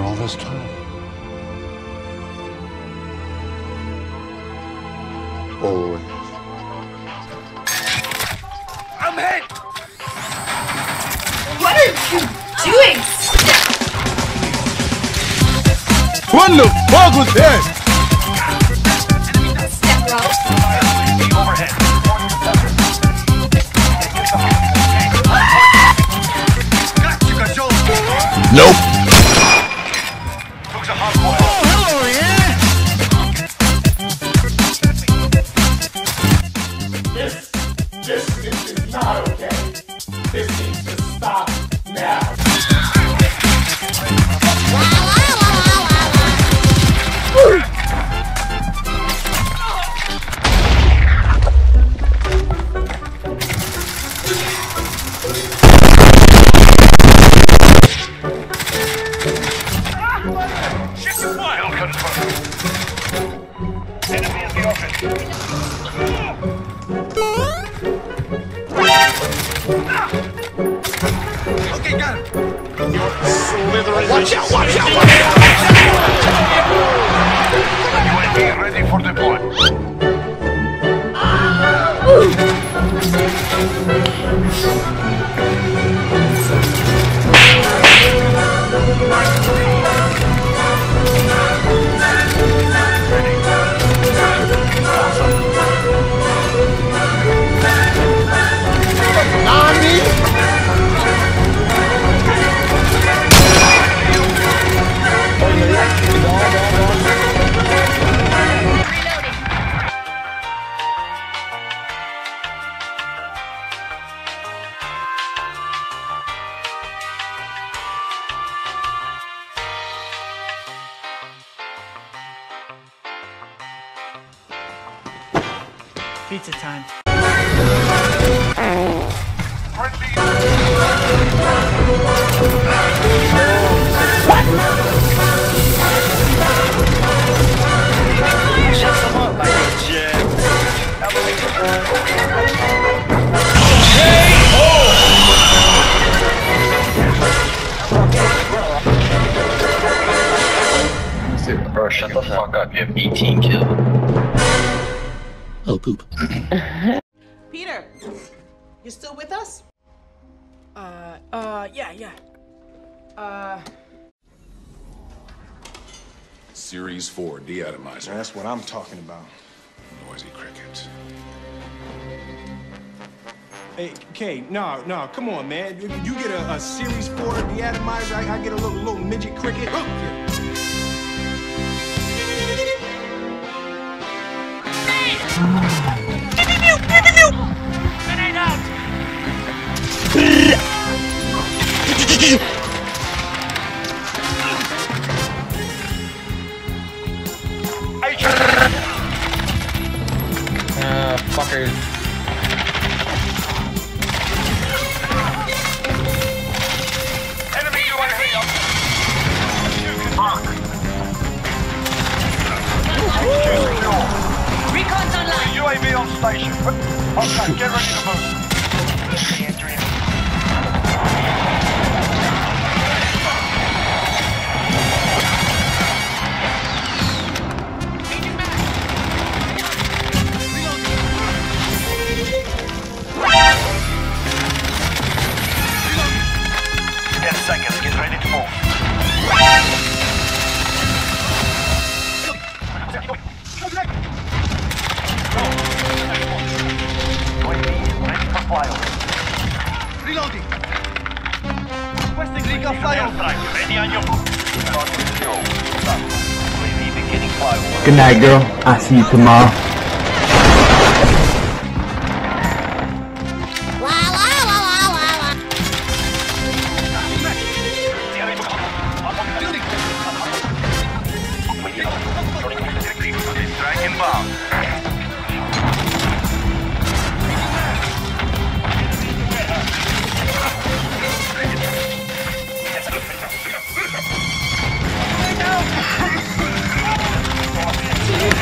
after all this time? Oh, Always. I'm hit! What are you doing? What the fuck was that? Nope. Okay. Watch out, watch out, watch out! Ready for deploy. Pizza time. Bro, shut the fuck up. You have 18 kills. Oh, poop. Peter, you still with us? Uh, uh, yeah, yeah. Uh, Series 4 deatomizer. That's what I'm talking about. Noisy cricket. Hey, Kay, no, no, come on, man. You, you get a, a Series 4 deatomizer, I, I get a little, little midget cricket. Oh, yeah. Uh, fucker. Enemy UAV up. Mark. Recon's online. UAV on station. Okay, get ready to move. Flyover. Reloading. Requesting legal flyover. Ready on your move. UAV beginning flyover. Good night, girl. I'll see you tomorrow.